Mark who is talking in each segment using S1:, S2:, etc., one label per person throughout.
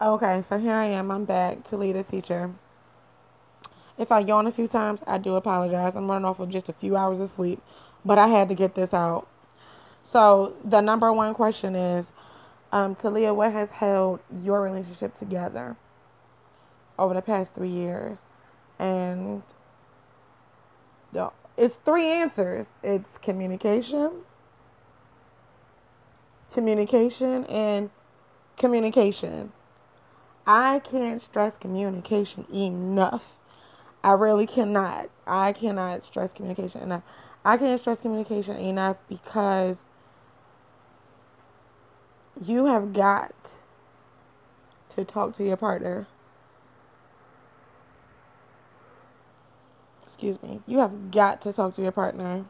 S1: Okay, so here I am. I'm back to lead a teacher. If I yawn a few times, I do apologize. I'm running off of just a few hours of sleep, but I had to get this out. So the number one question is, um, Tilea, what has held your relationship together over the past three years? And the, it's three answers. It's communication, communication, and communication. I can't stress communication enough. I really cannot. I cannot stress communication enough. I can't stress communication enough because you have got to talk to your partner. Excuse me. You have got to talk to your partner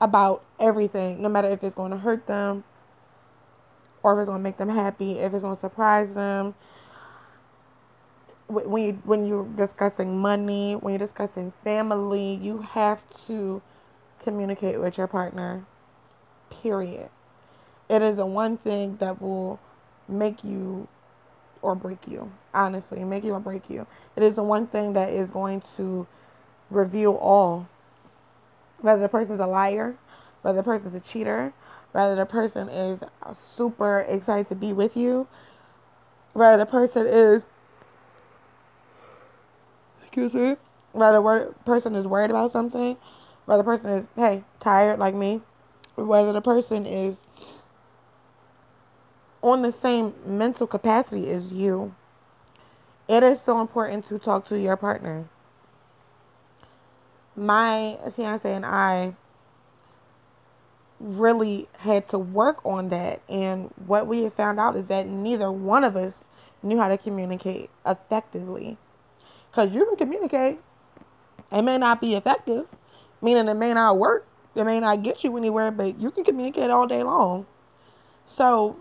S1: about everything, no matter if it's going to hurt them or if it's to make them happy, if it's to surprise them. When you when you're discussing money, when you're discussing family, you have to communicate with your partner. Period. It is the one thing that will make you or break you. Honestly, make you or break you. It is the one thing that is going to reveal all. Whether the person's a liar, whether the person's a cheater, whether the person is super excited to be with you, whether the person is excuse me, whether the person is worried about something, whether the person is hey tired like me, whether the person is on the same mental capacity as you. It is so important to talk to your partner. My fiance and I really had to work on that. And what we have found out is that neither one of us knew how to communicate effectively. Because you can communicate, it may not be effective, meaning it may not work, it may not get you anywhere, but you can communicate all day long. So,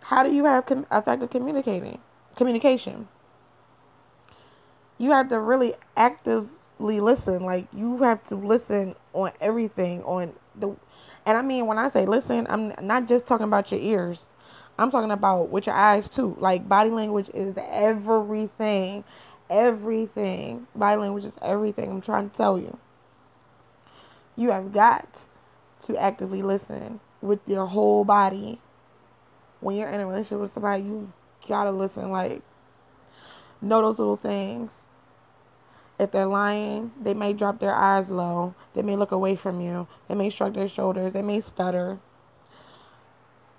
S1: how do you have com- effective communicating communication? You have to really actively listen. Like you have to listen on everything on the and I mean, when I say listen, I'm not just talking about your ears. I'm talking about with your eyes too. Like body language is everything. Everything. Body language is everything. I'm trying to tell you. You have got to actively listen with your whole body. When you're in a relationship with somebody, you gotta listen. Like, know those little things. If they're lying, they may drop their eyes low. They may look away from you. They may shrug their shoulders. They may stutter.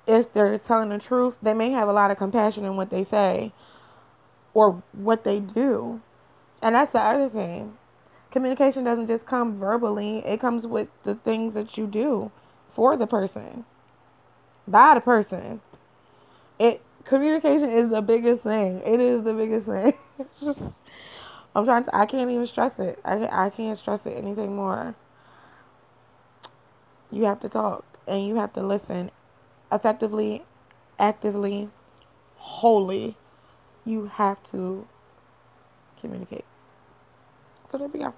S1: If they're telling the truth, they may have a lot of compassion in what they say or what they do. And that's the other thing. Communication doesn't just come verbally, it comes with the things that you do for the person, by the person. It communication is the biggest thing. It is the biggest thing. I'm trying to, I can't even stress it. I, I can't stress it anything more. You have to talk and you have to listen effectively, actively, wholly. You have to communicate. So there we go.